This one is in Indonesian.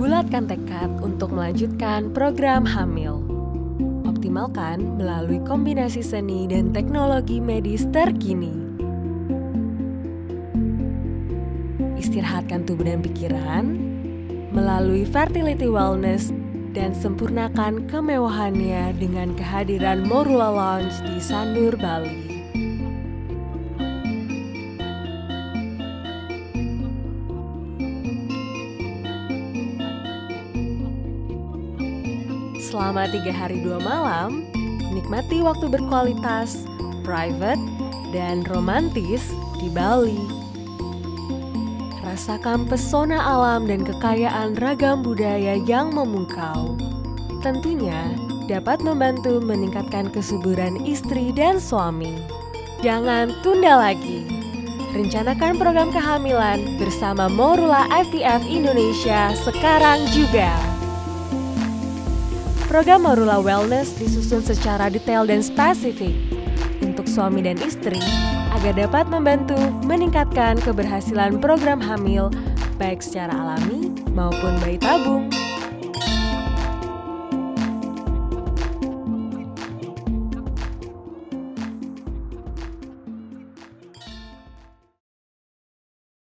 Bulatkan tekad untuk melanjutkan program hamil. Optimalkan melalui kombinasi seni dan teknologi medis terkini. Istirahatkan tubuh dan pikiran melalui fertility wellness dan sempurnakan kemewahannya dengan kehadiran Morula Lounge di Sanur, Bali. Selama tiga hari dua malam, nikmati waktu berkualitas, private, dan romantis di Bali. Rasakan pesona alam dan kekayaan ragam budaya yang memukau. Tentunya dapat membantu meningkatkan kesuburan istri dan suami. Jangan tunda lagi. Rencanakan program kehamilan bersama Morula IVF Indonesia sekarang juga. Program Morula Wellness disusun secara detail dan spesifik untuk suami dan istri agar dapat membantu meningkatkan keberhasilan program hamil baik secara alami maupun bayi tabung.